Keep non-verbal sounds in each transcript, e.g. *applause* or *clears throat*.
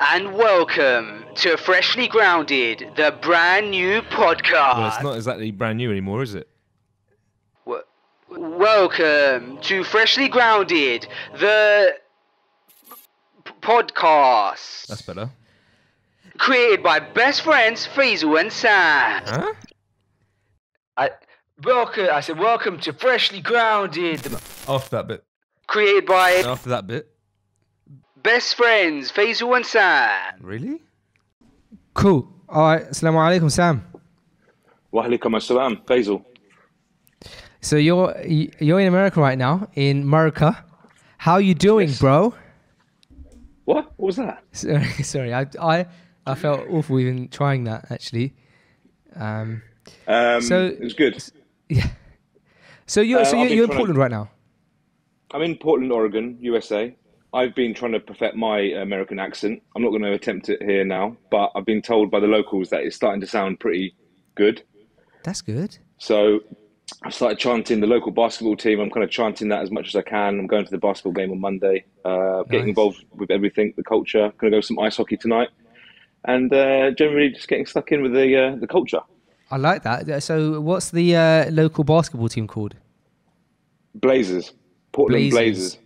and welcome to Freshly Grounded, the brand new podcast. Well, it's not exactly brand new anymore, is it? W- welcome to Freshly Grounded, the p- podcast. That's better. Created by best friends Faisal and Sam. Huh? I, welcome, I said, welcome to Freshly Grounded, After that bit. created by After that bit. Best friends Faisal and Sam. Really? Cool. All right. Assalamu alaikum, Sam. Wa alaikum assalam, Faisal. So you're you're in America right now, in America. How are you doing, Yes. bro? What? What was that? *laughs* Sorry, sorry. I I I felt awful even trying that actually. Um. Um, So- it was good. Yeah. So you're Uh, so you're, you're in trying to- Portland right now. I'm in Portland, Oregon, USA. I've been trying to perfect my American accent. I'm not going to attempt it here now, but I've been told by the locals that it's starting to sound pretty good. That's good. So I've started chanting the local basketball team. I'm kind of chanting that as much as I can. I'm going to the basketball game on Monday, uh, getting involved with everything, the culture. Going to go some ice hockey tonight, and uh, generally just getting stuck in with the uh, the culture. I like that. So what's the uh, local basketball team called? Blazers, Portland Blazers. Blazers.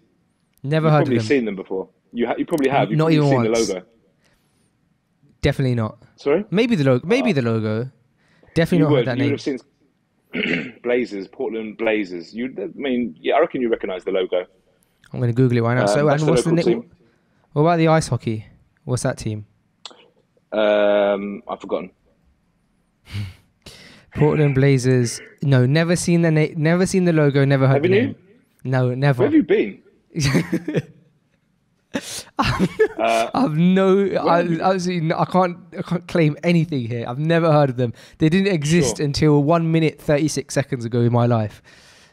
Never You've heard probably of them. seen them before. You ha- you probably have. You've Not probably even seen once. the logo. Definitely not. Sorry, Maybe the logo. Maybe the logo. Definitely you not heard that You would name. have seen *clears throat* Blazers, Portland Blazers. You, I mean, yeah, I reckon you recognise the logo. I'm going to Google it right now. Um, so and the what's the name? team. What about the ice hockey? What's that team? Um, I've forgotten. *laughs* Portland Blazers. No, never seen the na- never seen the logo, never heard Haven't the you? name. No, never. Where have you been? *laughs* I've no, I, have you- absolutely, no, I can't, I can't claim anything here. I've never heard of them. They didn't exist Sure. until one minute thirty six seconds ago in my life.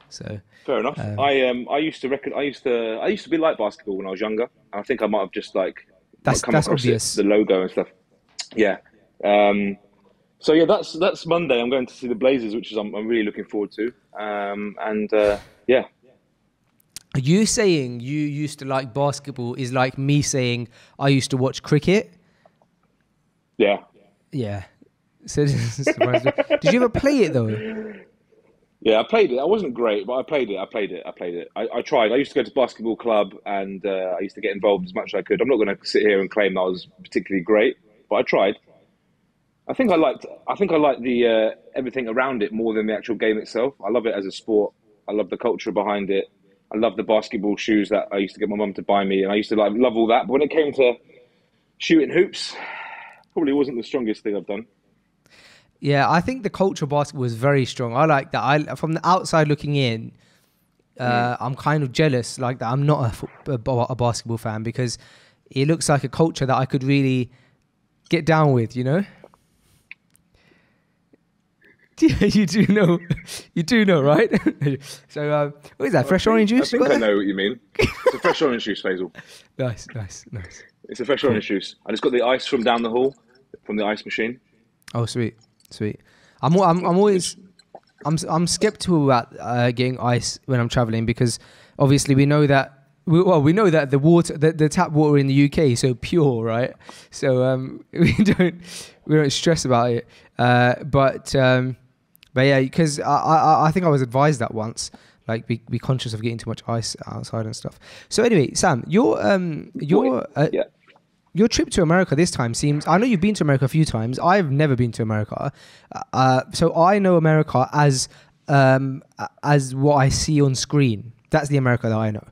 So Fair enough. Um, I um I used to reckon I used to I used to be like basketball when I was younger. I think I might have just like That's- come that's across obvious. It, the logo and stuff. Yeah. Um. So yeah, that's that's Monday. I'm going to see the Blazers, which is I'm, I'm really looking forward to. Um. And uh, yeah. Are you saying you used to like basketball is like me saying I used to watch cricket? Yeah. Yeah. *laughs* So did you ever play it though? Yeah, I played it. I wasn't great, but I played it. I played it. I played it. I, I tried. I used to go to basketball club, and uh, I used to get involved as much as I could. I'm not going to sit here and claim that I was particularly great, but I tried. I think I liked. I think I liked the uh, everything around it more than the actual game itself. I love it as a sport. I love the culture behind it. I love the basketball shoes that I used to get my mum to buy me, and I used to like love all that. But when it came to shooting hoops, probably wasn't the strongest thing I've done. Yeah, I think the culture of basketball is very strong. I like that. I from the outside looking in, uh, I'm kind of jealous like that. I'm not a, a, a basketball fan because it looks like a culture that I could really get down with. You know. *laughs* Yeah, you do know, you do know, right? *laughs* so, uh, what is that? Fresh orange juice? I think I know what you mean. It's a fresh orange juice, Faisal. *laughs* Nice, nice, nice. It's a fresh orange juice. I just got the ice from down the hall, from the ice machine. Oh, sweet, sweet. I'm, I'm, I'm always, I'm, I'm skeptical about uh, getting ice when I'm traveling because obviously we know that. We, well, we know that the water, the, the tap water in the UK is so pure, right? So um, we don't, we don't stress about it. Uh, but, um, but yeah, because I, I, I think I was advised that once, like be, be conscious of getting too much ice outside and stuff. So anyway, Sam, your, um, your, uh, Yeah. your trip to America this time seems. I know you've been to America a few times. I've never been to America, uh, so I know America as um, as what I see on screen. That's the America that I know,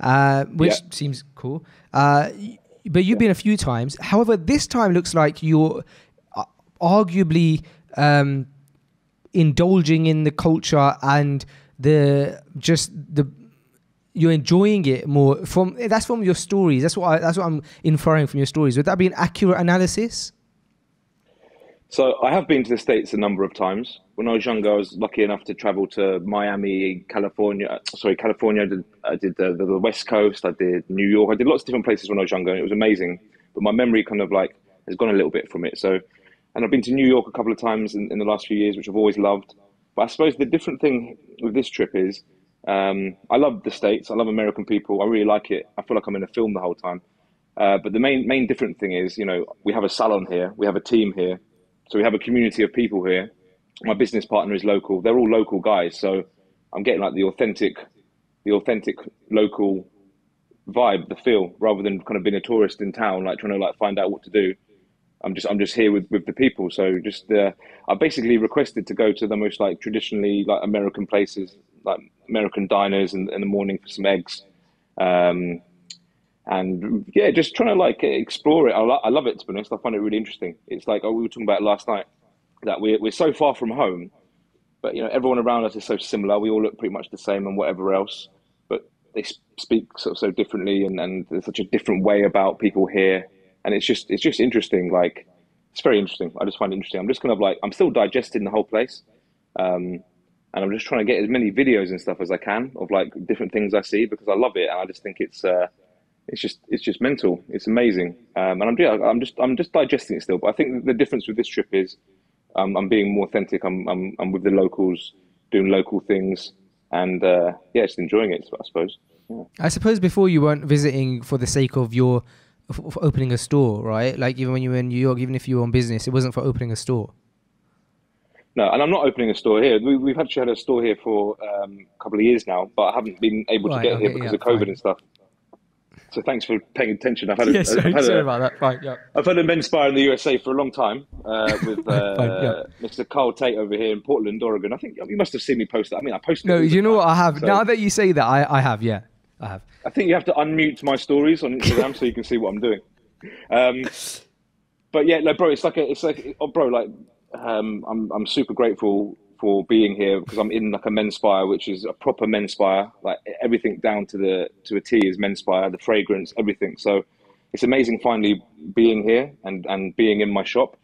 uh, which Yeah. seems cool. Uh, but you've been a few times. However, this time looks like you're uh, arguably um, indulging in the culture and the just the you're enjoying it more from that's from your stories that's what I, that's what I'm inferring from your stories would that be an accurate analysis So I have been to the States a number of times. When I was younger, I was lucky enough to travel to Miami, California. Sorry, California. I did, I did the, the, the West Coast. I did New York. I did lots of different places when I was younger, and it was amazing. But my memory kind of like has gone a little bit from it. So, and I've been to New York a couple of times in, in the last few years, which I've always loved. But I suppose the different thing with this trip is um, I love the States. I love American people. I really like it. I feel like I'm in a film the whole time. Uh, but the main main different thing is, you know, we have a salon here, we have a team here, so we have a community of people here. My business partner is local; they're all local guys, so I'm getting like the authentic, the authentic local vibe, the feel, rather than kind of being a tourist in town, like trying to like find out what to do. I'm just I'm just here with, with the people. So just uh, I basically requested to go to the most like traditionally like American places, like American diners in, in the morning for some eggs. Um, and yeah, just trying to like explore it. I, lo- I love it to be honest. I find it really interesting. It's like oh, we were talking about last night that we're we're so far from home, but you know everyone around us is so similar. We all look pretty much the same and whatever else, but they speak sort of so differently, and, and there's such a different way about people here, and it's just it's just interesting. Like it's very interesting. I just find it interesting. I'm just kind of like I'm still digesting the whole place. Um, and I'm just trying to get as many videos and stuff as I can of like different things I see because I love it and I just think it's uh, it's just it's just mental. It's amazing, um, and I'm yeah, I'm just I'm just digesting it still. But I think the difference with this trip is um, I'm being more authentic. I'm, I'm I'm with the locals, doing local things, and uh, yeah, just enjoying it. I suppose. Yeah. I suppose before you weren't visiting for the sake of your of opening a store, right? Like even when you were in New York, even if you were on business, it wasn't for opening a store. No, and I'm not opening a store here. We, have actually had a store here for um, a couple of years now, but I haven't been able to get okay, here because yeah, of COVID fine. and stuff. So thanks for paying attention. I've had, a, yeah, sorry, I've had sorry a, about that. Fine, yeah. I've had a men's spa in the USA for a long time uh, *laughs* with uh, Fine, yeah. Mr. Carl Tate over here in Portland, Oregon. I think you must have seen me post that. I mean, I posted. No, you know what I have. So, now that you say that, I, I have. Yeah, I have. I think you have to unmute my stories on Instagram so you can see what I'm doing. Um, but yeah, no, bro, it's like a, it's like, oh, bro, like, um, I'm, I'm super grateful for being here because I'm in like a men's spa, which is a proper men's spa. Like everything down to the to a T is men's spa, the fragrance, everything. So it's amazing finally being here and and being in my shop.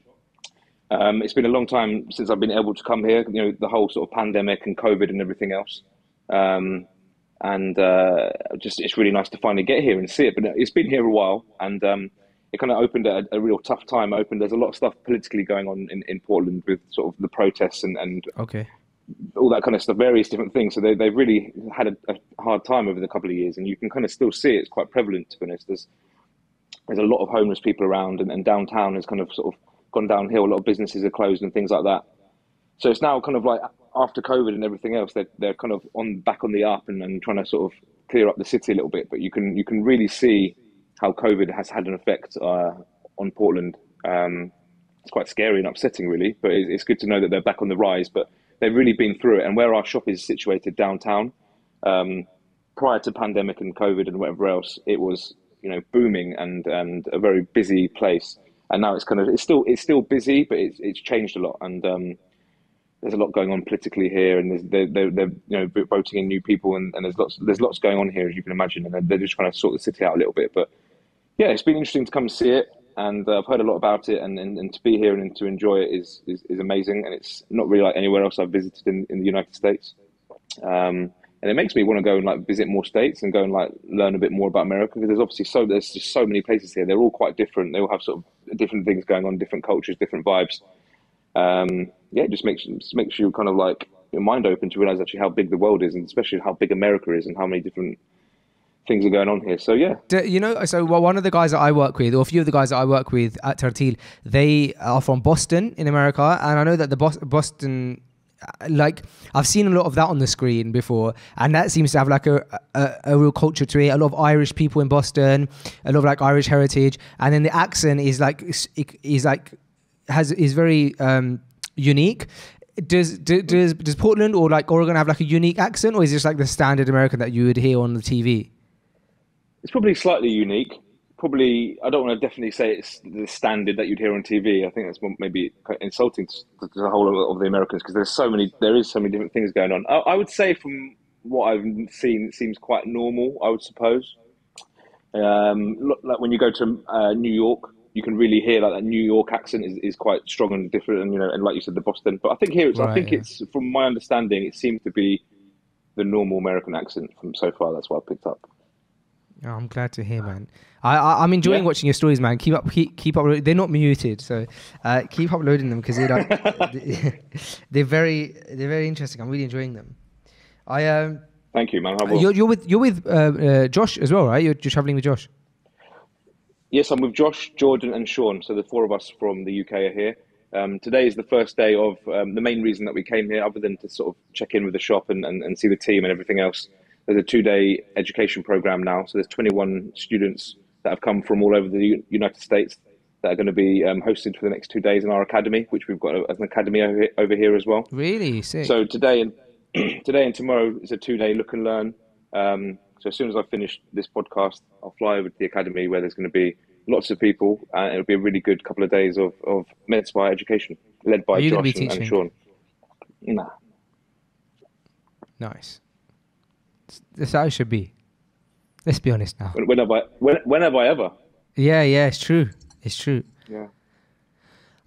Um, it's been a long time since I've been able to come here. You know, the whole sort of pandemic and COVID and everything else. Um, and uh, just it's really nice to finally get here and see it. But it's been here a while, and um, it kind of opened a, a, real tough time. Opened there's a lot of stuff politically going on in, in Portland with sort of the protests and, and okay all that kind of stuff, various different things. So they they've really had a, a, hard time over the couple of years, and you can kind of still see it. It's quite prevalent to be honest. There's there's a lot of homeless people around, and, and downtown has kind of sort of gone downhill. A lot of businesses are closed and things like that. So it's now kind of like after COVID and everything else, they're they're kind of on back on the up and, and trying to sort of clear up the city a little bit. But you can you can really see how COVID has had an effect uh, on Portland. Um, it's quite scary and upsetting, really. But it's, it's, good to know that they're back on the rise. But they've really been through it. And where our shop is situated downtown, um, prior to pandemic and COVID and whatever else, it was you know booming and and a very busy place. And now it's kind of it's still it's still busy, but it's it's changed a lot. And um, there's a lot going on politically here, and they're, they're, they're, you know voting in new people, and, and there's lots there's lots going on here as you can imagine, and they're, they're just trying to sort the city out a little bit. But yeah, it's been interesting to come see it, and uh, I've heard a lot about it, and, and, and to be here and to enjoy it is, is, is amazing, and it's not really like anywhere else I've visited in, in the United States. Um, and it makes me want to go and like visit more states and go and like learn a bit more about America because there's obviously so there's just so many places here. They're all quite different. They all have sort of different things going on, different cultures, different vibes. Um, yeah, it just makes just makes you kind of like your mind open to realize actually how big the world is, and especially how big America is, and how many different things are going on here. So yeah, you know, so one of the guys that I work with, or a few of the guys that I work with at Tartil, they are from Boston in America, and I know that the Boston. Like I've seen a lot of that on the screen before, and that seems to have like a, a, a real culture to it. A lot of Irish people in Boston, a lot of like Irish heritage, and then the accent is like is like has is very um, unique does, does does Portland or like Oregon have like a unique accent, or is just like the standard American that you would hear on the TV? It's probably slightly unique. Probably, I don't want to definitely say it's the standard that you'd hear on TV. I think that's maybe insulting to, the whole of the Americans because there's so many, there is so many different things going on. I, I, would say from what I've seen, it seems quite normal. I would suppose. Um, like when you go to uh, New York, you can really hear like that New York accent is, is quite strong and different, and you know, and like you said, the Boston. But I think here, it's, right, I think yeah. it's from my understanding, it seems to be the normal American accent from so far. That's what I picked up. Oh, I'm glad to hear, man. I, am enjoying yeah. watching your stories, man. Keep up, keep keep up. They're not muted, so uh, keep uploading them because they're like, *laughs* they're very they're very interesting. I'm really enjoying them. I um. Thank you, man. You're, you're with you're with uh, uh, Josh as well, right? You're, you're traveling with Josh. Yes, I'm with Josh, Jordan, and Sean. So the four of us from the UK are here. Um, today is the first day of um, the main reason that we came here, other than to sort of check in with the shop and, and, and see the team and everything else. There's a two day education program now. So there's 21 students that have come from all over the U- United States that are going to be um, hosted for the next two days in our academy, which we've got as an academy over here, over here as well. Really sick. So today and *clears throat* today and tomorrow is a two day look and learn. So as soon as I finish this podcast, I'll fly over to the academy where there's going to be lots of people, and it'll be a really good couple of days of of men's spa education led by Are you Josh be and, and? Sean. Nah, nice. That's how it should be. Let's be honest now. when, when have I when, when have I ever? Yeah, yeah, it's true. It's true. Yeah.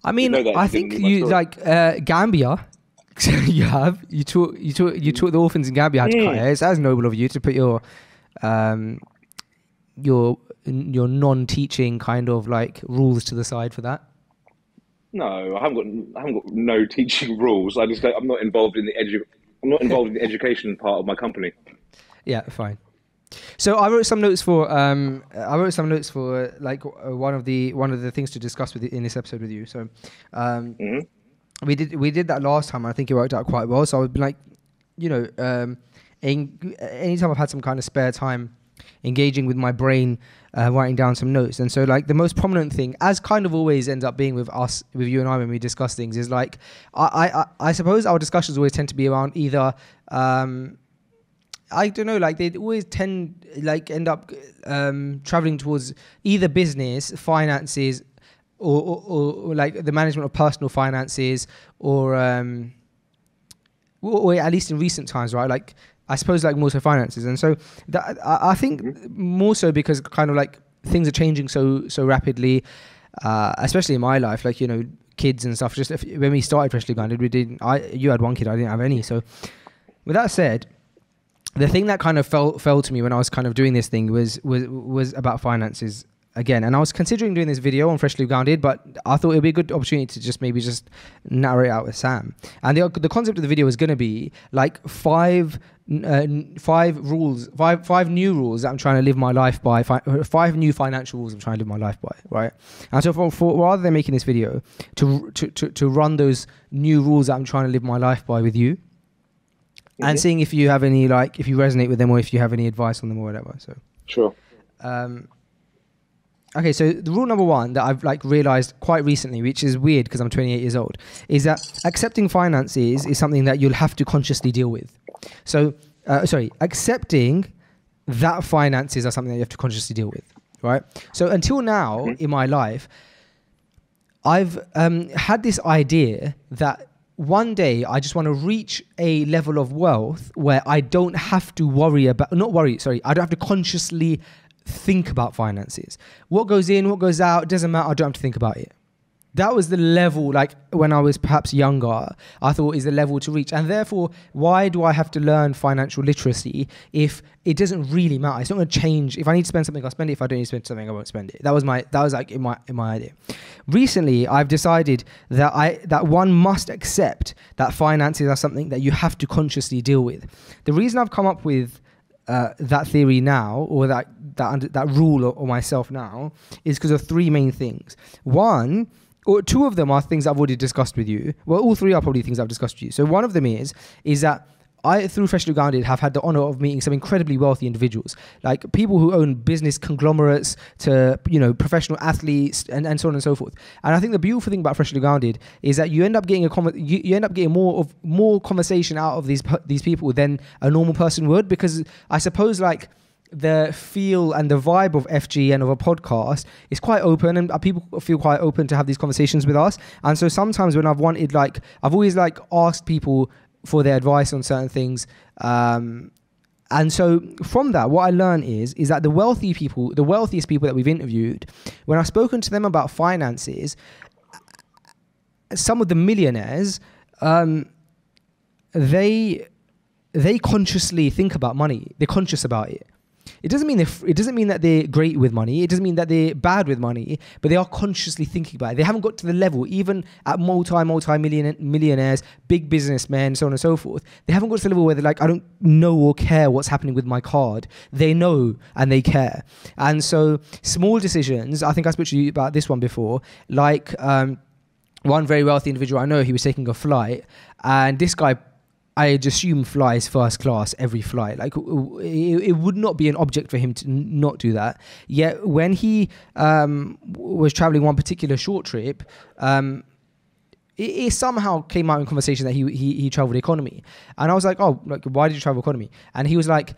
I mean, know I think didn't read my you like uh, Gambia. *laughs* you have you taught you taught you taught the orphans in Gambia how to cut Mm. hair. It's as noble of you to put your um your your non-teaching kind of like rules to the side for that. No, I haven't got I haven't got no *laughs* teaching rules. I just I'm not involved in the edu- I'm not involved in the education part of my company. Yeah, fine. So I wrote some notes for um I wrote some notes for uh, like uh, one of the one of the things to discuss with in this episode with you. So um hmm we did we did that last time. I think it worked out quite well. So I would be like, you know, um, anytime I've had some kind of spare time, engaging with my brain, uh, writing down some notes. And so like the most prominent thing, as kind of always ends up being with us, with you and I when we discuss things, is like I I, I- suppose our discussions always tend to be around either. Um, I don't know, like they always tend like end up um, traveling towards either business, finances, or, or, or, or like the management of personal finances, or um, or at least in recent times, right? Like I suppose like more so finances, and so that, I, I think more so because kind of like things are changing so so rapidly, uh, especially in my life, like you know kids and stuff. Just if, when we started freshly grounded, we didn't. I you had one kid, I didn't have any. So with that said, the thing that kind of fell fell to me when I was kind of doing this thing was was was about finances again, and I was considering doing this video on freshly grounded, but I thought it'd be a good opportunity to just maybe just narrow it out with Sam. And the the concept of the video is going to be like five. Uh, five rules, five five new rules that I'm trying to live my life by. Fi- five new financial rules I'm trying to live my life by, right? And so, for, for rather than making this video to, to to to run those new rules that I'm trying to live my life by with you, and Mhm. seeing if you have any like if you resonate with them or if you have any advice on them or whatever. So, Sure. um, okay, so the rule number one that I've like realized quite recently, which is weird because I'm 28 years old, is that accepting finances is something that you'll have to consciously deal with. So, uh, sorry, accepting that finances are something that you have to consciously deal with, right? So until now Mhm. in my life, I've um, had this idea that one day I just want to reach a level of wealth where I don't have to worry about, not worry, sorry, I don't have to consciously think about finances. What goes in, what goes out, doesn't matter, I don't have to think about it. That was the level, like when I was perhaps younger, I thought is the level to reach. And therefore, why do I have to learn financial literacy if it doesn't really matter? It's not going to change. If I need to spend something, I'll spend it. If I don't need to spend something, I won't spend it. That was my, that was like in my, in my idea. Recently, I've decided that I, that one must accept that finances are something that you have to consciously deal with. The reason I've come up with uh, that theory now, or that that that rule or myself now, is because of three main things. One, or two of them are things I've already discussed with you. Well, all three are probably things I've discussed with you. So one of them is is that I, through Freshly Grounded, have had the honor of meeting some incredibly wealthy individuals, like people who own business conglomerates to, you know, professional athletes and, and so on and so forth. And I think the beautiful thing about Freshly Grounded is that you end up getting a you, you end up getting more of more conversation out of these these people than a normal person would, because I suppose like the feel and the vibe of FG and of a podcast is quite open and uh, people feel quite open to have these conversations with us. And so sometimes when I've wanted like I've always like asked people for their advice on certain things. Um, and so from that, what I learned is is that the wealthy people, the wealthiest people that we've interviewed, when I've spoken to them about finances, some of the millionaires, um, they they consciously think about money. They're conscious about it. It doesn't mean they're, it doesn't mean that they're great with money. It doesn't mean that they're bad with money, but they are consciously thinking about it. They haven't got to the level, even at multi, multi million millionaires, big businessmen, so on and so forth. They haven't got to the level where they're like, I don't know or care what's happening with my card. They know and they care. And so small decisions, I think I spoke to you about this one before, like um, one very wealthy individual I know, he was taking a flight and this guy I'd assume flies first class every flight. Like it, it, would not be an object for him to not do that. Yet when he um, was traveling one particular short trip, um, it, it, somehow came out in conversation that he, he he traveled economy, and I was like, oh, like why did you travel economy? And he was like,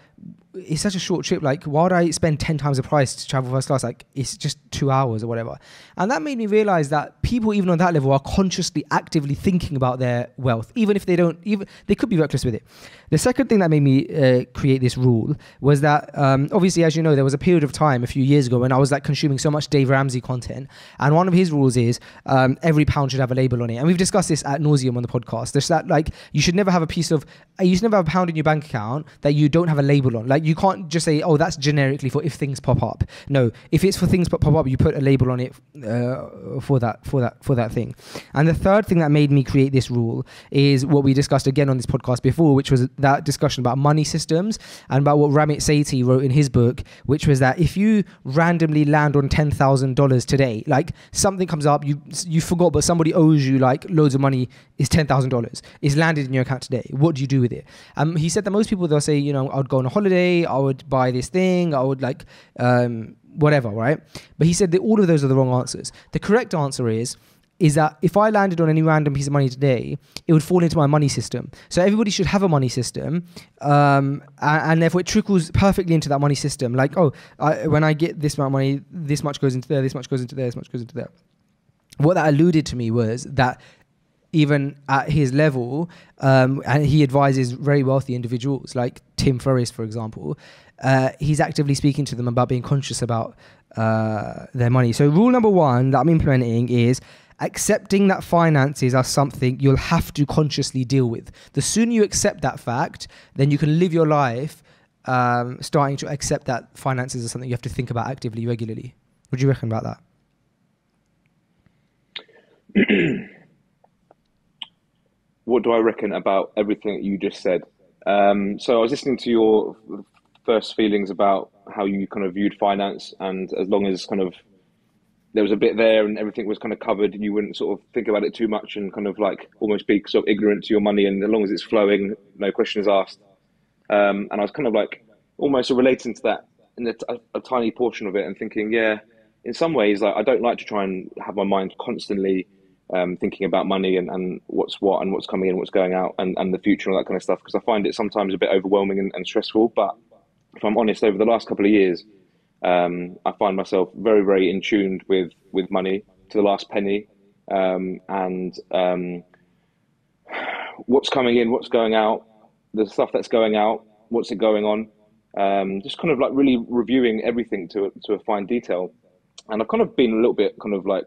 it's such a short trip. Like, why would I spend 10 times the price to travel first class? Like, it's just two hours or whatever. And that made me realize that people, even on that level, are consciously, actively thinking about their wealth, even if they don't, even they could be reckless with it. The second thing that made me uh, create this rule was that, um, obviously, as you know, there was a period of time a few years ago when I was like consuming so much Dave Ramsey content. And one of his rules is um, every pound should have a label on it. And we've discussed this ad nauseam on the podcast. There's that, like, you should never have a piece of, you should never have a pound in your bank account that you don't have a label on. Like, you can't just say, oh, that's generically for if things pop up. No, if it's for things pop up, you put a label on it uh, for that for that for that thing. And the third thing that made me create this rule is what we discussed again on this podcast before, which was that discussion about money systems and about what Ramit Sethi wrote in his book, which was that if you randomly land on ten thousand dollars today, like something comes up, you you forgot, but somebody owes you like loads of money, is ten thousand dollars, is landed in your account today. What do you do with it? Um, he said that most people they'll say, you know, I'd go on a holiday, I would buy this thing, I would like um, whatever, right? But he said that all of those are the wrong answers. The correct answer is is that if I landed on any random piece of money today, it would fall into my money system. So everybody should have a money system, um, and, and, therefore it trickles perfectly into that money system. Like, oh, I, when I get this amount of money, this much goes into there, this much goes into there, this much goes into there. What that alluded to me was that even at his level, um, and he advises very wealthy individuals like Tim Ferriss, for example. Uh, he's actively speaking to them about being conscious about uh, their money. So, rule number one that I'm implementing is accepting that finances are something you'll have to consciously deal with. The sooner you accept that fact, then you can live your life um, starting to accept that finances are something you have to think about actively, regularly. What do you reckon about that? *clears throat* what do I reckon about everything that you just said? Um, so I was listening to your first feelings about how you kind of viewed finance, and as long as kind of there was a bit there and everything was kind of covered, you wouldn't sort of think about it too much and kind of like almost be sort of ignorant to your money, and as long as it's flowing, no questions asked. Um, and I was kind of like almost relating to that in a, a, a tiny portion of it, and thinking, yeah, in some ways, like I don't like to try and have my mind constantly um, thinking about money and, and what's what and what's coming in, what's going out, and, and the future and all that kind of stuff. Because I find it sometimes a bit overwhelming and, and, stressful. But if I'm honest, over the last couple of years, um, I find myself very, very in tuned with with money to the last penny, um, and um, what's coming in, what's going out, the stuff that's going out, what's it going on. Um, just kind of like really reviewing everything to to a fine detail, and I've kind of been a little bit kind of like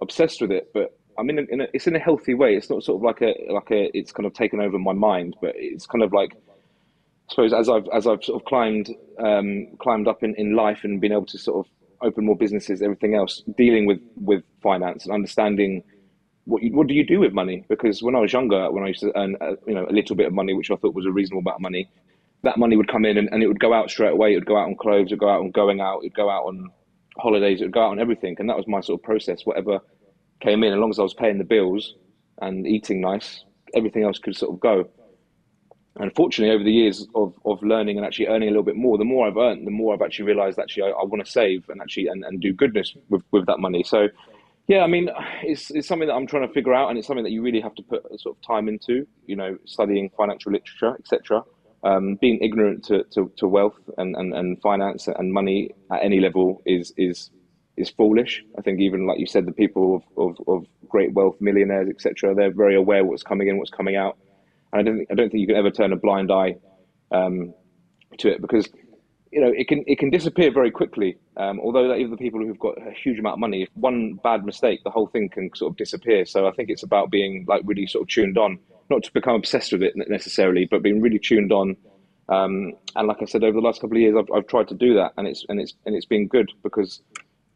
obsessed with it, but I mean, in a, it's in a healthy way. It's not sort of like a like a. It's kind of taken over my mind, but it's kind of like, I suppose, as I've as I've sort of climbed um, climbed up in, in life and been able to sort of open more businesses, everything else, dealing with with finance and understanding what you, what do you do with money? Because when I was younger, when I used to earn a, you know a little bit of money, which I thought was a reasonable amount of money, that money would come in and, and it would go out straight away. It would go out on clothes, it would go out on going out, it would go out on holidays, it would go out on everything, and that was my sort of process. Whatever came in, as long as I was paying the bills and eating nice, everything else could sort of go. And fortunately, over the years of, of learning and actually earning a little bit more, the more I've earned, the more I've actually realised actually I, I want to save and actually and, and do goodness with, with that money. So, yeah, I mean, it's, it's something that I'm trying to figure out, and it's something that you really have to put sort of time into. You know, studying financial literature, etc. Um, being ignorant to, to, to wealth and, and, and finance and money at any level is is is foolish. I think even like you said, the people of, of, of great wealth, millionaires, etc., they're very aware what's coming in, what's coming out. And I don't think, I don't think you can ever turn a blind eye um, to it because you know it can it can disappear very quickly. Um, although even the people who've got a huge amount of money, if one bad mistake, the whole thing can sort of disappear. So I think it's about being like really sort of tuned on, not to become obsessed with it necessarily, but being really tuned on Um, and like I said, over the last couple of years, I've, I've tried to do that, and it's and it's and it's been good because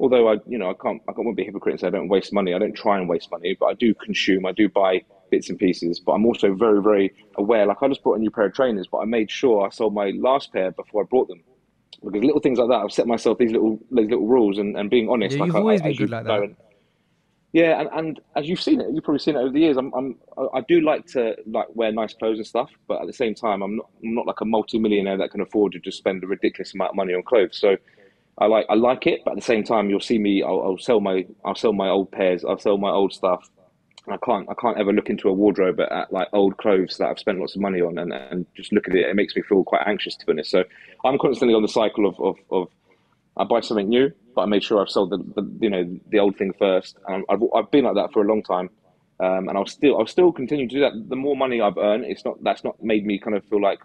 although I you know I can't I can't be a hypocrite and say I don't waste money. I don't try and waste money, but I do consume. I do buy bits and pieces. But I'm also very very aware. Like I just bought a new pair of trainers, but I made sure I sold my last pair before I bought them. Because little things like that, I've set myself these little these little rules, and, and being honest, Yeah, like you've I, always I, been good like that. and- yeah, and, and as you've seen it, you've probably seen it over the years. I'm, I'm I do like to like wear nice clothes and stuff, but at the same time, I'm not I'm not like a multi-millionaire that can afford to just spend a ridiculous amount of money on clothes. So I like I like it, but at the same time, you'll see me. I'll, I'll sell my I'll sell my old pairs. I'll sell my old stuff. I can't I can't ever look into a wardrobe at, at like old clothes that I've spent lots of money on and, and just look at it. It makes me feel quite anxious to be honest. So I'm constantly on the cycle of of, of I buy something new, but I make sure I've sold the, the you know the old thing first. And I've I've been like that for a long time, um, and I'll still I'll still continue to do that. The more money I've earned, it's not that's not made me kind of feel like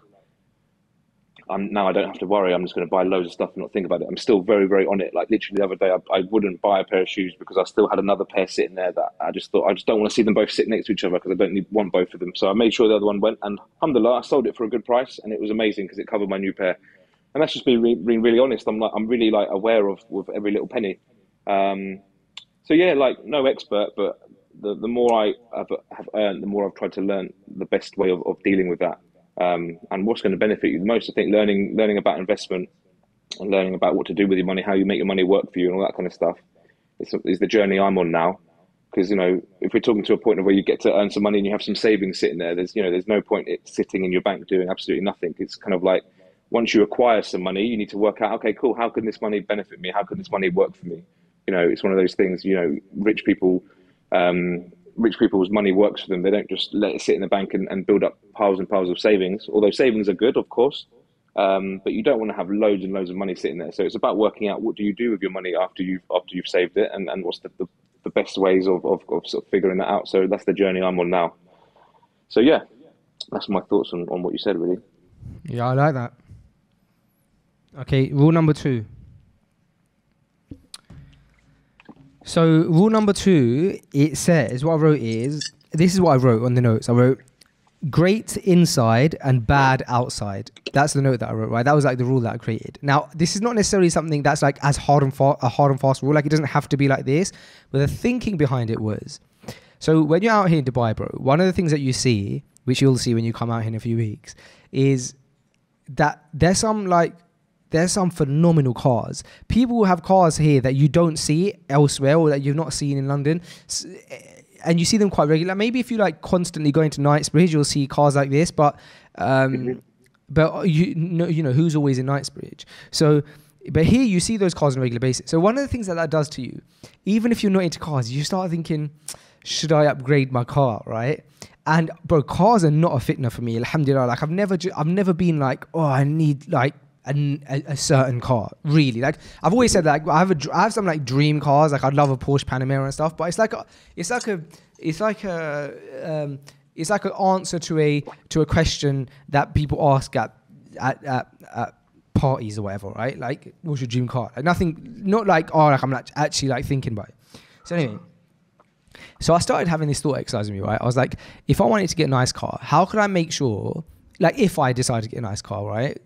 I'm now I don't have to worry. I'm just going to buy loads of stuff and not think about it. I'm still very very on it. Like literally the other day, I, I wouldn't buy a pair of shoes because I still had another pair sitting there that I just thought I just don't want to see them both sit next to each other because I don't need want both of them. So I made sure the other one went, and alhamdulillah, I sold it for a good price, and it was amazing because it covered my new pair and that's just being re- being really honest. I'm like I'm really like aware of with every little penny. Um, so yeah, like no expert, but the the more I have, have earned, the more I've tried to learn the best way of, of dealing with that, um, and what's going to benefit you the most. I think learning learning about investment and learning about what to do with your money, how you make your money work for you, and all that kind of stuff is, is the journey I'm on now. Because you know, if we're talking to a point of where you get to earn some money and you have some savings sitting there, there's you know, there's no point it sitting in your bank doing absolutely nothing. It's kind of like once you acquire some money, you need to work out, okay, cool, how can this money benefit me? How can this money work for me? You know, it's one of those things, you know, rich people, um, rich people's money works for them. They don't just let it sit in the bank and, and build up piles and piles of savings, although savings are good, of course. Um, but you don't want to have loads and loads of money sitting there. So it's about working out what do you do with your money after you've, after you've saved it and, and what's the, the, the best ways of, of, of sort of figuring that out. So that's the journey I'm on now. So yeah, that's my thoughts on, on what you said, really. Yeah, I like that. Okay, rule number two. So, rule number two, it says what I wrote is this is what I wrote on the notes. I wrote great inside and bad outside. That's the note that I wrote, right? That was like the rule that I created. Now, this is not necessarily something that's like as hard and fa- a hard and fast rule. Like it doesn't have to be like this. But the thinking behind it was so when you're out here in Dubai, bro, one of the things that you see, which you'll see when you come out here in a few weeks, is that there's some like there's some phenomenal cars. People have cars here that you don't see elsewhere or that you've not seen in London. Eh, and you see them quite regularly. Maybe if you like constantly going to Knightsbridge, you'll see cars like this. But um, mm-hmm. but uh, you know, you know who's always in Knightsbridge. So, but here you see those cars on a regular basis. So one of the things that that does to you, even if you're not into cars, you start thinking, should I upgrade my car, right? And bro, cars are not a fitna for me. Alhamdulillah, like I've never, I've never been like, oh, I need like a, a certain car. Really, like I've always said that like, I have a, I have some like dream cars. Like I'd love a Porsche Panamera and stuff. But it's like, a, it's like a, it's like a, um, it's like an answer to a to a question that people ask at at, at, at parties or whatever, right? Like, what's your dream car? Like nothing, not like oh, like I'm like actually like thinking about it. So anyway, so I started having this thought exercise in me, right? I was like, if I wanted to get a nice car, how could I make sure, like, if I decided to get a nice car, right?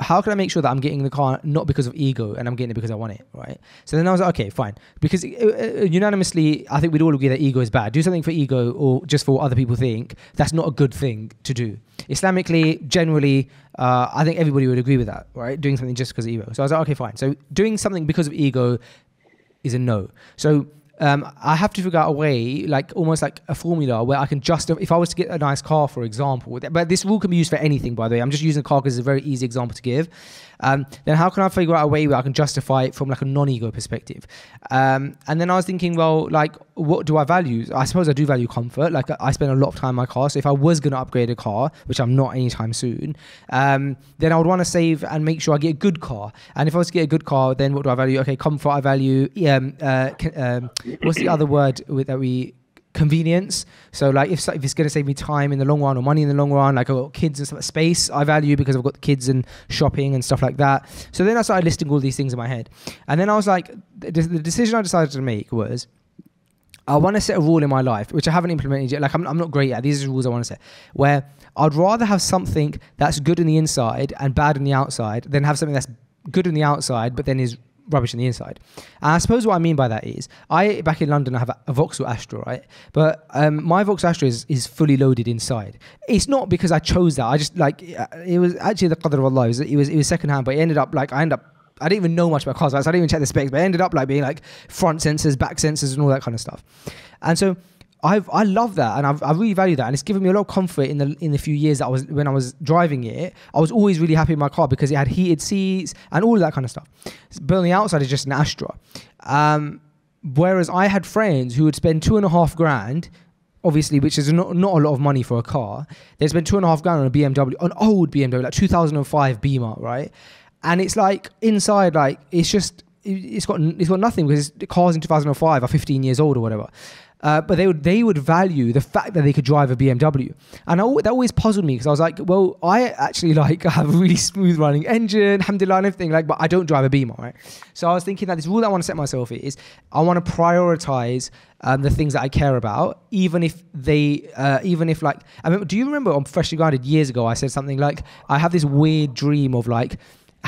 How can I make sure that I'm getting the car not because of ego and I'm getting it because I want it, right? So then I was like, okay, fine. Because uh, uh, unanimously, I think we'd all agree that ego is bad. Do something for ego or just for what other people think. That's not a good thing to do. Islamically, generally, uh, I think everybody would agree with that, right? Doing something just because of ego. So I was like, okay, fine. So doing something because of ego is a no. So um, I have to figure out a way, like almost like a formula where I can just if I was to get a nice car, for example, but this rule can be used for anything, by the way. I'm just using a car because it's a very easy example to give. Um, then how can I figure out a way where I can justify it from like a non-ego perspective? Um, and then I was thinking, well, like, what do I value? I suppose I do value comfort. Like, I spend a lot of time in my car. So if I was going to upgrade a car, which I'm not anytime soon, um, then I would want to save and make sure I get a good car. And if I was to get a good car, then what do I value? Okay, comfort I value. Um, uh, um, what's the other word that we convenience. So like if, if it's going to save me time in the long run or money in the long run, like I've got kids and stuff, space I value because I've got kids and shopping and stuff like that. So then I started listing all these things in my head. And then I was like, the, decision I decided to make was, I want to set a rule in my life, which I haven't implemented yet. Like I'm, I'm not great at. These are rules I want to set. Where I'd rather have something that's good on the inside and bad on the outside than have something that's good on the outside but then is rubbish on the inside. And I suppose what I mean by that is, I back in London I have a, a Vauxhall Astra, right? But um, my Vauxhall Astra is, is fully loaded inside. It's not because I chose that. I just like uh, it was actually the qadr of Allah. It was it was, it was second hand, but it ended up like I ended up. I didn't even know much about cars. So I didn't even check the specs, but it ended up like being like front sensors, back sensors, and all that kind of stuff. And so I've I love that and I've, I really value that and it's given me a lot of comfort in the in the few years that I was when I was driving it. I was always really happy in my car because it had heated seats and all of that kind of stuff. But on the outside, it's just an Astra. Um, whereas I had friends who would spend two and a half grand, obviously, which is not, not a lot of money for a car. They spend two and a half grand on a BMW, an old BMW, like 2005 Beamer, right? And it's like inside, like it's just it's got it's got nothing because cars in 2005 are 15 years old or whatever. Uh, but they would they would value the fact that they could drive a BMW, and I, that always puzzled me because I was like, well, I actually *laughs* like have a really smooth running engine, alhamdulillah, and everything like, but I don't drive a Beamer, right? So I was thinking that this rule that I want to set myself is I want to prioritize um, the things that I care about, even if they, uh, even if like, I mean, do you remember on Freshly Grounded years ago I said something like, I have this weird dream of like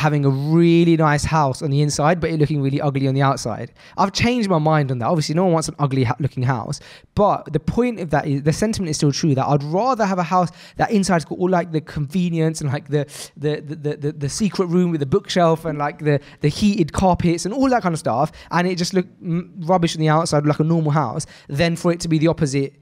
having a really nice house on the inside, but it looking really ugly on the outside. I've changed my mind on that. Obviously, no one wants an ugly looking house, but the point of that is the sentiment is still true. That I'd rather have a house that inside's got all like the convenience and like the the the, the, the, the secret room with the bookshelf and like the the heated carpets and all that kind of stuff, and it just look mm, rubbish on the outside like a normal house, than for it to be the opposite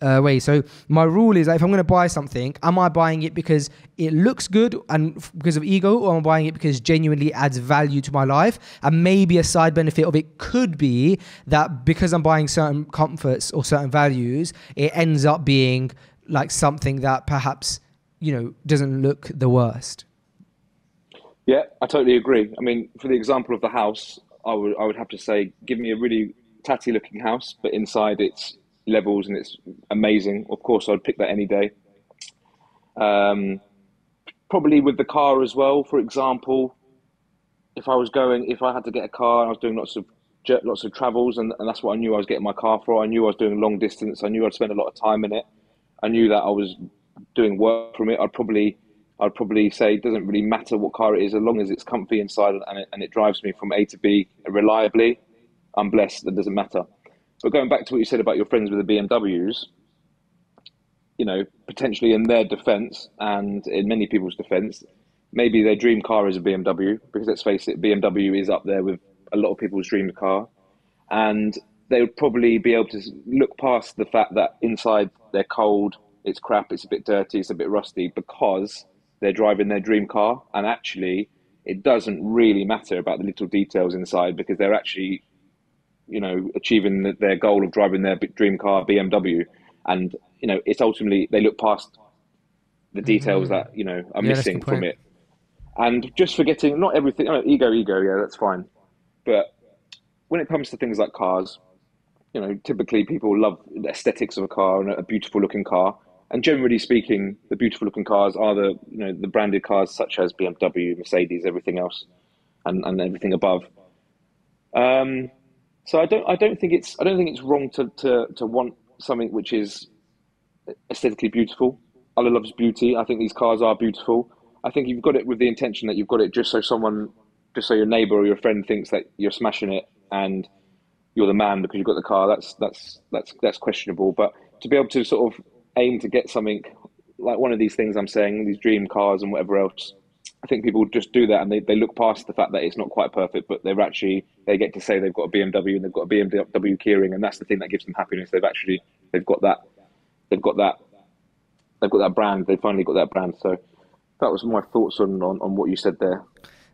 uh, way. So my rule is that if I'm going to buy something, am I buying it because it looks good and because of ego, or am I buying it because genuinely adds value to my life? And maybe a side benefit of it could be that because I'm buying certain comforts or certain values, it ends up being like something that perhaps you know doesn't look the worst. Yeah, I totally agree. I mean, for the example of the house, I would I would have to say, give me a really tatty looking house, but inside it's levels and it's amazing. Of course, I'd pick that any day. Um, probably with the car as well. For example, if I was going, if I had to get a car I was doing lots of lots of travels, and, and that's what I knew I was getting my car for. I knew I was doing long distance. I knew I'd spend a lot of time in it. I knew that I was doing work from it. I'd probably I'd probably say it doesn't really matter what car it is, as long as it's comfy inside and it, and it drives me from A to B reliably. I'm blessed. That doesn't matter. But going back to what you said about your friends with the BMWs, you know, potentially in their defence and in many people's defence, maybe their dream car is a BMW because let's face it, BMW is up there with a lot of people's dream car, and they would probably be able to look past the fact that inside they're cold, it's crap, it's a bit dirty, it's a bit rusty because they're driving their dream car, and actually it doesn't really matter about the little details inside because they're actually you know, achieving the, their goal of driving their dream car, BMW, and you know, it's ultimately they look past the details mm-hmm. that you know are Yeah, missing from it, and just forgetting not everything. Oh, ego, ego, yeah, that's fine, but when it comes to things like cars, you know, typically people love the aesthetics of a car and a beautiful looking car. And generally speaking, the beautiful looking cars are the you know the branded cars such as BMW, Mercedes, everything else, and, and everything above. Um, so I don't I don't think it's I don't think it's wrong to, to, to want something which is aesthetically beautiful. Allah loves beauty. I think these cars are beautiful. I think you've got it with the intention that you've got it just so someone, just so your neighbour or your friend thinks that you're smashing it and you're the man because you've got the car. That's that's that's that's questionable. But to be able to sort of aim to get something like one of these things I'm saying, these dream cars and whatever else, I think people just do that and they, they look past the fact that it's not quite perfect, but they're actually they get to say they've got a BMW and they've got a BMW keyring, and that's the thing that gives them happiness. They've actually they've got that they've got that they've got that brand. They finally got that brand. So that was my thoughts on on, on what you said there.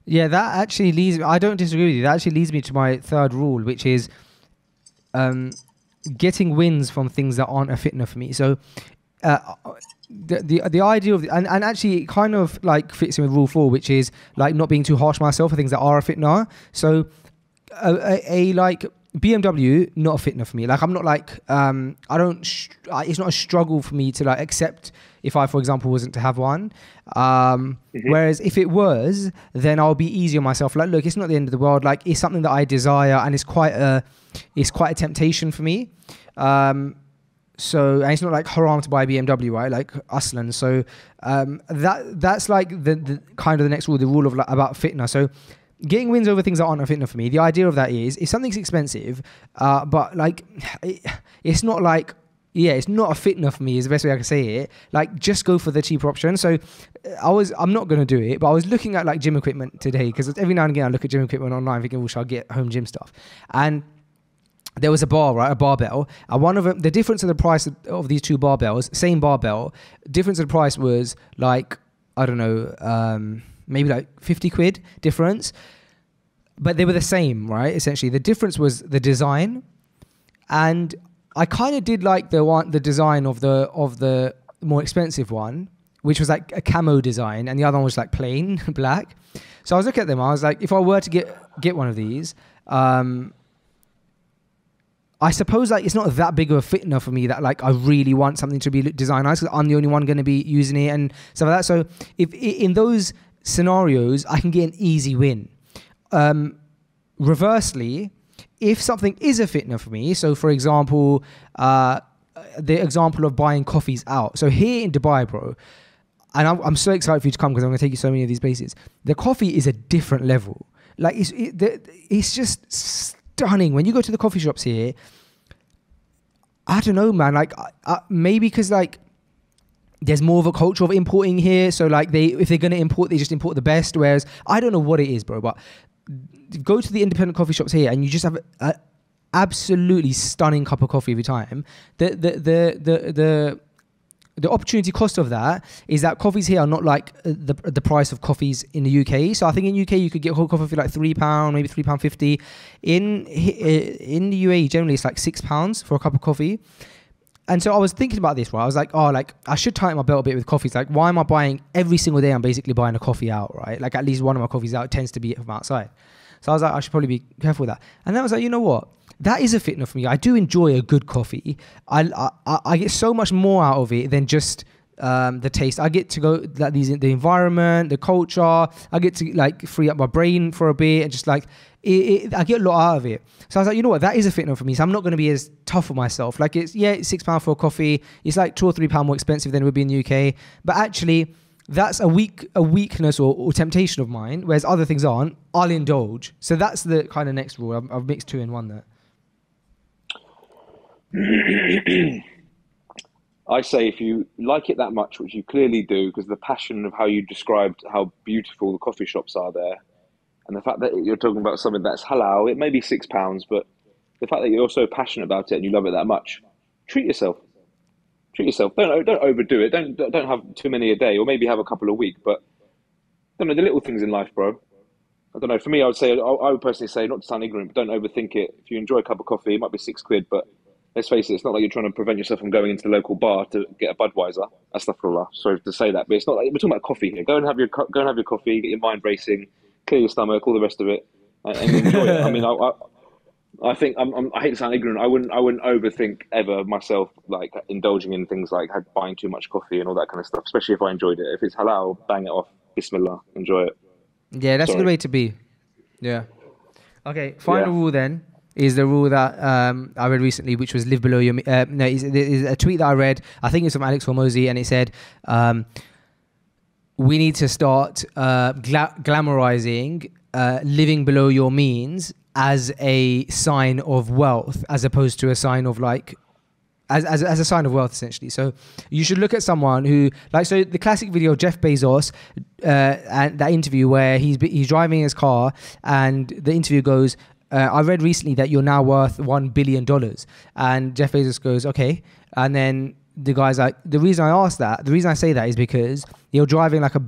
Yeah, that actually leads. I don't disagree with you. That actually leads me to my third rule, which is um, getting wins from things that aren't a fitna for me. So. Uh, the, the the idea of the, and, and actually it kind of like fits in with rule four, which is like not being too harsh myself for things that are a fitna. So a, a, a like BMW not a fitna for me. Like I'm not like um, I don't. It's not a struggle for me to like accept if I, for example, wasn't to have one. Um, Whereas if it was, then I'll be easy on myself. Like, look, it's not the end of the world. Like it's something that I desire, and it's quite a, it's quite a temptation for me. Um, so and it's not like haram to buy BMW, right? Like Aslan. So um, that that's like the, the kind of the next rule, the rule of like, about fitna. So getting wins over things that aren't a fitna for me. The idea of that is if something's expensive, uh, but like it, it's not like yeah, it's not a fitna for me. Is the best way I can say it. Like just go for the cheaper option. So uh, I was I'm not gonna do it, but I was looking at like gym equipment today because every now and again I look at gym equipment online thinking, well, shall I get home gym stuff? And there was a bar, right? A barbell. And one of them, the difference in the price of, of these two barbells, same barbell, difference in the price was like, I don't know, um, maybe like 50 quid difference. But they were the same, right? Essentially. The difference was the design. And I kind of did like the one, the design of the, of the more expensive one, which was like a camo design. And the other one was like plain *laughs* black. So I was looking at them. I was like, if I were to get, get one of these, um, I suppose like it's not that big of a fitna for me that like I really want something to be designed nice because I'm the only one going to be using it and stuff like that. So if in those scenarios, I can get an easy win. Um, reversely, if something is a fitna for me, so for example, uh, the example of buying coffees out. So here in Dubai, bro, and I'm, I'm so excited for you to come because I'm going to take you so many of these places. The coffee is a different level. Like it's it, the, it's just stunning when you go to the coffee shops here. I don't know, man. Like I, I, maybe because like there's more of a culture of importing here. So like they if they're gonna import, they just import the best. Whereas I don't know what it is, bro. But go to the independent coffee shops here, and you just have a absolutely stunning cup of coffee every time. The the the the the the opportunity cost of that is that coffees here are not like uh, the the price of coffees in the UK. So I think in UK you could get whole coffee for like three pound, maybe three pound fifty. In uh, in the UAE generally it's like six pounds for a cup of coffee. And so I was thinking about this, right? I was like, oh, like I should tighten my belt a bit with coffees. Like, why am I buying every single day? I'm basically buying a coffee out, right? Like at least one of my coffees out tends to be from outside. So I was like, I should probably be careful with that. And then I was like, you know what? That is a fitna for me. I do enjoy a good coffee. I I, I get so much more out of it than just um, the taste. I get to go like these the environment, the culture. I get to like free up my brain for a bit and just like it, it, I get a lot out of it. So I was like, you know what, that is a fitna for me. So I'm not going to be as tough on myself. Like it's yeah, it's six pound for a coffee. It's like two or three pound more expensive than it would be in the UK. But actually, that's a weak a weakness or, or temptation of mine. Whereas other things aren't. I'll indulge. So that's the kind of next rule. I've, I've mixed two in one there. *clears throat* I say if you like it that much, which you clearly do, because the passion of how you described how beautiful the coffee shops are there, and the fact that you're talking about something that's halal, it may be six pounds, but the fact that you're so passionate about it and you love it that much, treat yourself. Treat yourself. Don't don't overdo it. Don't don't have too many a day, or maybe have a couple a week. But I don't know the little things in life, bro. I don't know. For me, I would say I, would personally say not to sound ignorant, but don't overthink it. If you enjoy a cup of coffee, it might be six quid, but let's face it, it's not like you're trying to prevent yourself from going into the local bar to get a Budweiser. Astaghfirullah. Sorry to say that, but it's not like we're talking about coffee here. Go and have your go and have your coffee, get your mind racing, clear your stomach, all the rest of it, and, and enjoy it. I mean, I, I, I think I'm, I'm, I hate to sound ignorant. I wouldn't I wouldn't overthink ever myself, like indulging in things like buying too much coffee and all that kind of stuff. Especially if I enjoyed it. If it's halal, bang it off. Bismillah, enjoy it. Yeah, that's a good way to be. Yeah. Okay, final Yeah. rule then is the rule that um, I read recently, which was live below your. Uh, no, is a tweet that I read. I think it's from Alex Hormozi, and it said, um, "We need to start uh, gla- glamorizing uh, living below your means as a sign of wealth, as opposed to a sign of like." As, as, as a sign of wealth, essentially. So you should look at someone who, like, so the classic video of Jeff Bezos, uh, and that interview where he's he's driving his car, and the interview goes, uh, "I read recently that you're now worth one billion dollars," and Jeff Bezos goes, "Okay," and then the guy's like, "The reason I asked that, the reason I say that is because you're driving like a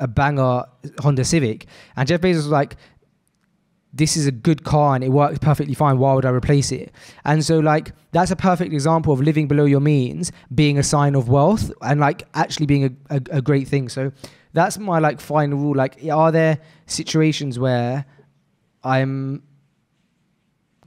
a banger Honda Civic," and Jeff Bezos was like, this is a good car and it works perfectly fine. Why would I replace it? And so, like, that's a perfect example of living below your means being a sign of wealth and like actually being a, a, a great thing. So, that's my like final rule. Like, are there situations where I'm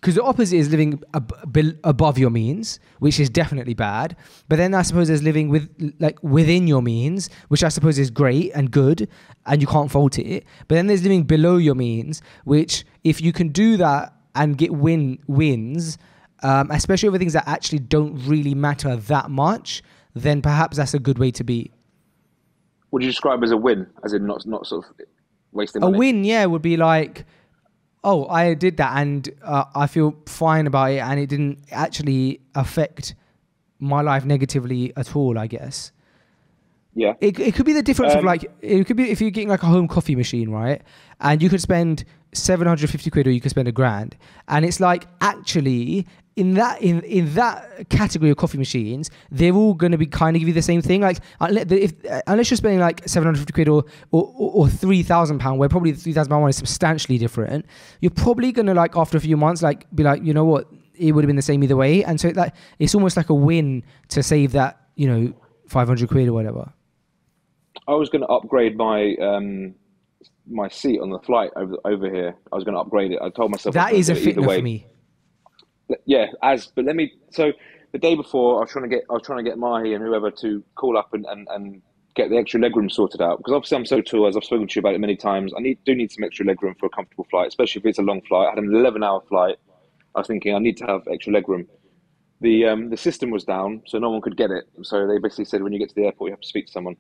because the opposite is living ab- above your means, which is definitely bad. But then I suppose there's living with like within your means, which I suppose is great and good, and you can't fault it. But then there's living below your means, which if you can do that and get win wins, um, especially over things that actually don't really matter that much, then perhaps that's a good way to be. Would you describe as a win, as in not not sort of wasting A money? A win, yeah, would be like, oh, I did that and uh, I feel fine about it, and it didn't actually affect my life negatively at all. I guess Yeah. it, it could be the difference of Um, like it could be if you're getting like a home coffee machine, right? And you could spend seven hundred fifty quid, or you could spend a grand, and it's like actually in that in in that category of coffee machines, they're all going to be kind of give you the same thing. Like unless, if, unless you're spending like seven hundred fifty quid or or, or, or three thousand pound, where probably the three thousand pound one is substantially different, you're probably going to like after a few months, like be like, you know what, it would have been the same either way, and so like it's almost like a win to save that, you know, five hundred quid or whatever. I was going to upgrade my um, my seat on the flight over over here. I was going to upgrade it. I told myself That is a gonna do it either fitna for me. Yeah, as but let me. So the day before, I was trying to get I was trying to get Mahi and whoever to call up and, and, and get the extra legroom sorted out because obviously I'm so tall. As I've spoken to you about it many times, I need do need some extra legroom for a comfortable flight, especially if it's a long flight. I had an 11 hour flight. I was thinking I need to have extra legroom. The um, the system was down, so no one could get it. So they basically said when you get to the airport, you have to speak to someone.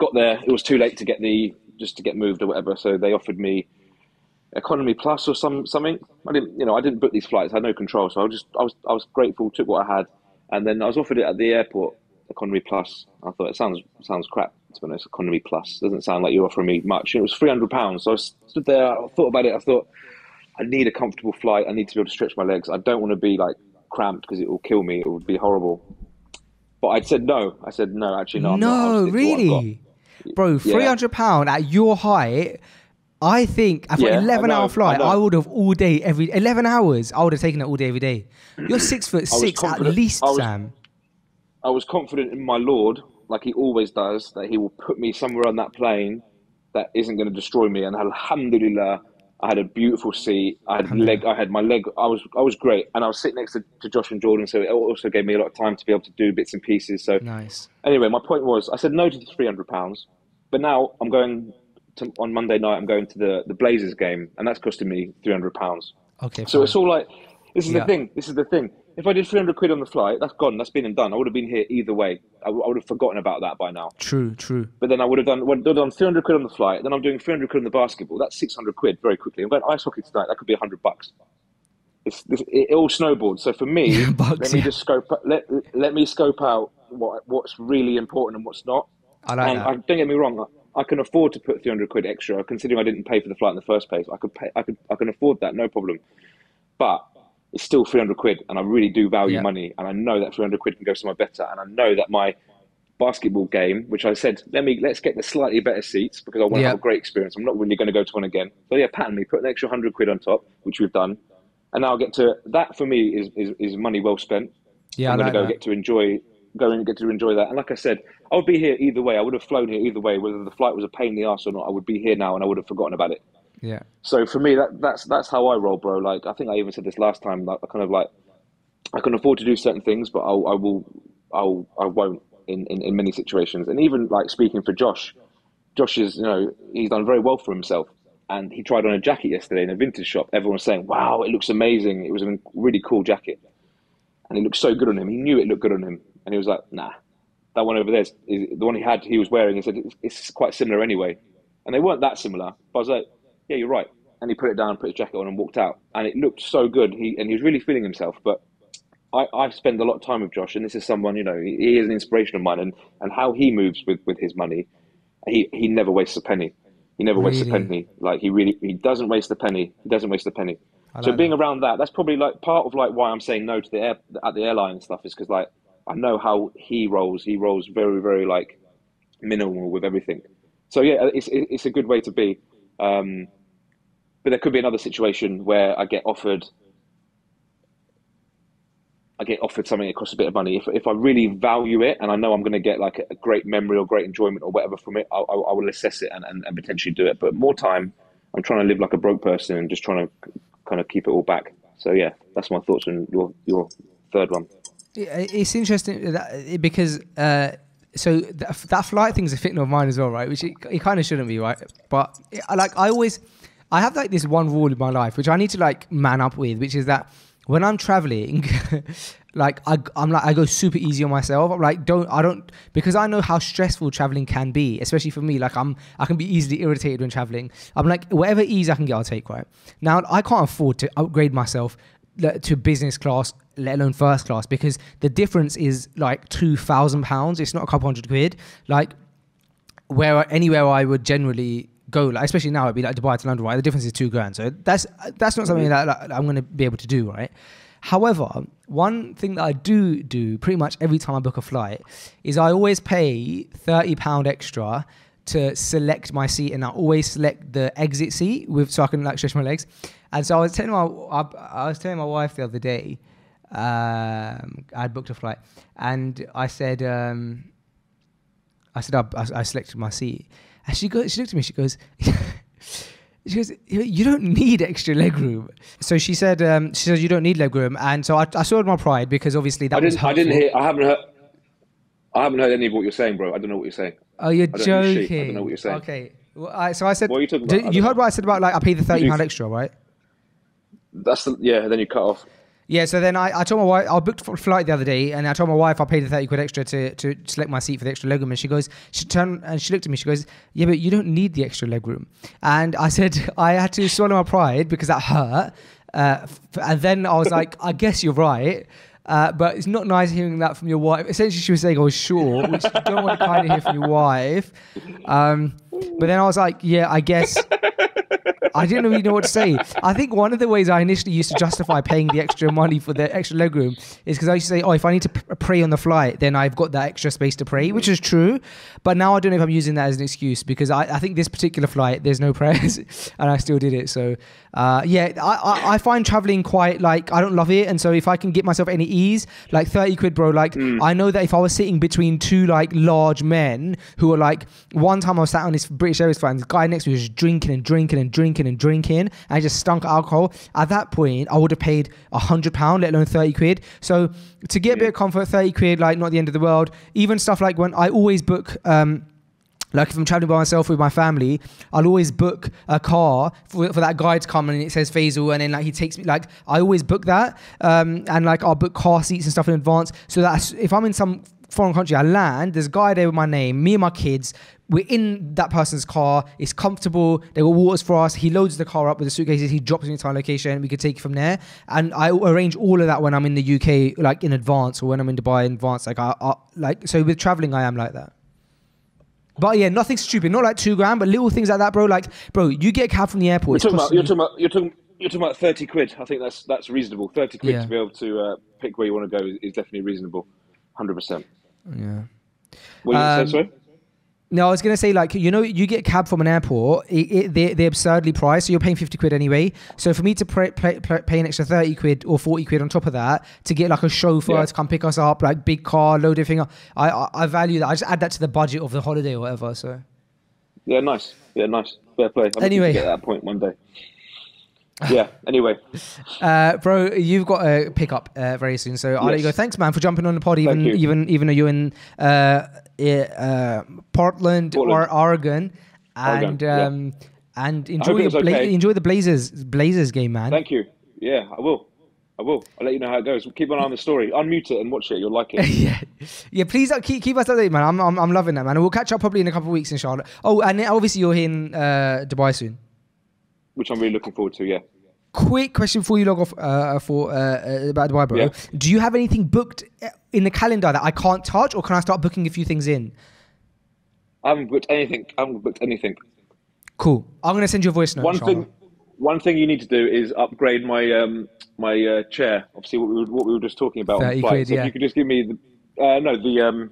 Got there, it was too late to get the just to get moved or whatever. So they offered me economy plus or some something. I didn't, you know, I didn't book these flights. I had no control, so I was just, I was, I was grateful. Took what I had, and then I was offered it at the airport, economy plus. I thought it sounds sounds crap. To be honest, economy plus doesn't sound like you're offering me much. And it was three hundred pounds. So I stood there, I thought about it. I thought I need a comfortable flight. I need to be able to stretch my legs. I don't want to be like cramped because it will kill me. It would be horrible. But I said no. I said no. Actually, no. No, stick to what I've got." really, bro. Three hundred pound at your height. I think for Yeah, eleven know, hour flight, I. I, would have all day every eleven hours. I would have taken it all day every day. You're six *clears throat* foot six at least, I was- Sam. I was confident in my Lord, like he always does, that he will put me somewhere on that plane that isn't going to destroy me. And alhamdulillah, I had a beautiful seat. I had leg. I had my leg. I was. I was great, and I was sitting next to, to Josh and Jordan, so it also gave me a lot of time to be able to do bits and pieces. So Nice. anyway, my point was, I said no to the three hundred pounds, but now I'm going to on Monday night. I'm going to the the Blazers game, and that's costing me three hundred pounds. Okay. So fine. it's all like, this is Yeah. the thing. This is the thing. If I did 300 quid on the flight, that's gone. That's been and done. I would have been here either way. I, w- I would have forgotten about that by now. true. True. But then I would have done, would have done 300 quid on the flight. Then I'm doing 300 quid on the basketball. That's 600 quid very quickly. I'm going ice hockey tonight. That could be 100 bucks. It's, this, it, it all snowballed. So for me, *laughs* Bucks, let me yeah. just scope. Let let me scope out what what's really important and what's not. I like and that. I, don't get me wrong, I, I can afford to put 300 quid extra, considering I didn't pay for the flight in the first place. I could pay, I could, I can afford that, no problem. But it's still 300 quid, and I really do value Yeah. money, and I know that 300 quid can go somewhere better, and I know that my basketball game, which I said, let me let's get the slightly better seats because I want to have a great experience. I'm not really going to go to one again. So yeah, pattern me, put an extra 100 quid on top, which we've done, and now I'll get to that for me is is, is money well spent. Yeah, I'm going like to go that. get to enjoy, go and get to enjoy that. And like I said, I would be here either way. I would have flown here either way, whether the flight was a pain in the ass or not. I would be here now, and I would have forgotten about it. Yeah. So for me, that that's that's how I roll, bro. Like I think I even said this last time. Like I kind of like I can afford to do certain things, but I'll, I will, I'll, I won't in, in, in many situations. And even like speaking for Josh, Josh is, you know, he's done very well for himself. And he tried on a jacket yesterday in a vintage shop. Everyone was saying, "Wow, it looks amazing! It was a really cool jacket, and it looked so good on him." He knew it looked good on him, and he was like, "Nah, that one over there, is, the one he had, he was wearing." He said, "It's, it's quite similar anyway," and they weren't that similar. But I was like, "Yeah, you're right." And he put it down, put his jacket on, and walked out. And it looked so good. He and he was really feeling himself. But I, I spend a lot of time with Josh, and this is someone you know he, he is an inspiration of mine, and, and how he moves with, with his money, he he never wastes a penny. He never wastes a penny. Like he really he doesn't waste a penny. He doesn't waste a penny. I so being that. around that, that's probably like part of like why I'm saying no to the air at the airline and stuff is because like I know how he rolls. He rolls very very like minimal with everything. So yeah, it's it's a good way to be. Um, but there could be another situation where I get offered I get offered something that costs a bit of money. If, if I really value it and I know I'm going to get like a, great memory or great enjoyment or whatever from it, I, I, I will assess it and, and, and potentially do it. But more time, I'm trying to live like a broke person and just trying to kind of keep it all back. So yeah, that's my thoughts on your your third one. Yeah, It's interesting that, because uh, so that, that flight thing is a fitna of mine as well, right? Which it, it kind of shouldn't be, right? But I like I always, I have like this one rule in my life which I need to like man up with, which is that when I'm traveling, *laughs* like I, I'm like I go super easy on myself. I'm like don't I don't because I know how stressful traveling can be, especially for me. Like I'm I can be easily irritated when traveling. I'm like whatever ease I can get, I'll take. Right now, I can't afford to upgrade myself to business class, let alone first class, because the difference is like two thousand pounds. It's not a couple hundred quid. Like where anywhere I would generally go, like especially now, it'd be like Dubai to London. Right, the difference is two grand. So that's that's not something that like, I'm going to be able to do. Right. However, one thing that I do do pretty much every time I book a flight is I always pay thirty pound extra to select my seat, and I always select the exit seat with so I can like stretch my legs. And so I was telling my I, I was telling my wife the other day, um, I'd booked a flight, and I said. Um, I said, I, I selected my seat. And she goes, she looked at me, she goes, *laughs* she goes, you don't need extra leg room. So she said, um, she said, you don't need leg room. And so I, I swallowed my pride because obviously that I was didn't. I didn't hear. I haven't heard. I haven't heard any of what you're saying, bro. I don't know what you're saying. Oh, you're I joking. I don't know what you're saying. Okay. Well, I, so I said, What are you talking about? You heard know. what I said about like I paid the 30 pound extra, right? That's the yeah. Then you cut off. Yeah, so then I, I told my wife I booked a flight the other day, and I told my wife I paid the thirty quid extra to, to select my seat for the extra legroom, and she goes, she turned and she looked at me, she goes, yeah, but you don't need the extra legroom, and I said *laughs* I had to swallow my pride because that hurt, uh, and then I was like, I guess you're right. Uh, but it's not nice hearing that from your wife. Essentially, she was saying I was sure, which you don't want to kind of hear from your wife. Um, but then I was like, yeah, I guess I didn't really know what to say. I think one of the ways I initially used to justify paying the extra money for the extra legroom is because I used to say, oh, if I need to pray on the flight, then I've got that extra space to pray, which is true. But now I don't know if I'm using that as an excuse because I, I think this particular flight, there's no *laughs* prayers and I still did it. So, uh, yeah, I, I, I find traveling quite like, I don't love it. And so if I can get myself any ease, like 30 quid, bro, like I know that if I was sitting between two like large men who are like, one time I was sat on this British Airways flight and the guy next to me was just drinking and drinking and drinking and drinking and I just stunk alcohol. At that point, I would have paid a hundred pound, let alone 30 quid. So to get a bit of comfort, 30 quid, like not the end of the world. Even stuff like when I always book, um, like if I'm traveling by myself with my family, I'll always book a car for, for that guy to come and it says Faisal and then like he takes me like I always book that um, and like I'll book car seats and stuff in advance so that if I'm in some foreign country I land there's a guy there with my name me and my kids we're in that person's car it's comfortable they got waters for us he loads the car up with the suitcases he drops me to our location we could take it from there and I arrange all of that when I'm in the UK like in advance or when I'm in Dubai in advance like I, I like so with traveling I am like that but yeah, nothing stupid. Not like two grand, but little things like that, bro. Like, bro, you get a cab from the airport. You're talking, about, you're talking about. You're talking. You're talking about thirty quid. I think that's that's reasonable. Thirty quid Yeah. to be able to uh, pick where you want to go is, is definitely reasonable. Hundred percent. Yeah. What Um. No, I was gonna say like you know you get a cab from an airport, it, it, they they're absurdly priced, so you're paying fifty quid anyway. So for me to pay, pay, pay an extra thirty quid or forty quid on top of that to get like a chauffeur Yeah. to come pick us up, like big car, load everything up, I, I I value that. I just add that to the budget of the holiday or whatever. So Yeah, nice. Yeah, nice. Fair play. I'm Anyway. get that point one day. Yeah. Anyway, Uh, bro, you've got a pickup uh, very soon, so I'll let you go. Thanks, man, for jumping on the pod, even even even though you're in uh, uh, Portland, or Portland. Oregon, Oregon, and yeah. um, and enjoy your Bla- okay. enjoy the Blazers Blazers game, man. thank you. Yeah, I will. I will. I'll let you know how it goes. Keep an eye on the story. Unmute it and watch it. You'll like it. *laughs* yeah, yeah. Please uh, keep keep us updated, man. I'm, I'm I'm loving that, man. And we'll catch up probably in a couple of weeks in Charlotte. Oh, and obviously you're here in uh, Dubai soon. Which I'm really looking forward to. Yeah. Quick question before you log off uh, for uh, uh, about Dubai, bro. Yeah. Do you have anything booked uh, in the calendar that I can't touch, or can I start booking a few things in? I haven't booked anything. I haven't booked anything. Cool. I'm gonna send you a voice note. One inshallah. thing. One thing you need to do is upgrade my um my uh, chair. Obviously, what we were, what we were just talking about 30 on flight. quid, so yeah. if you could just give me the uh, no the um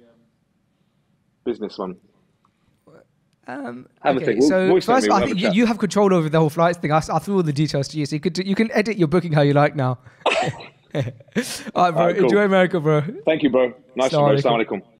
business one. Um, okay. We'll- so first, I think you, you have control over the whole flights thing. I threw all the details to you, so you could you can edit your booking how you like now. *laughs* all right, bro. Alright, cool. Enjoy America, bro. Thank you, bro. Nice to Assalamu alaikum.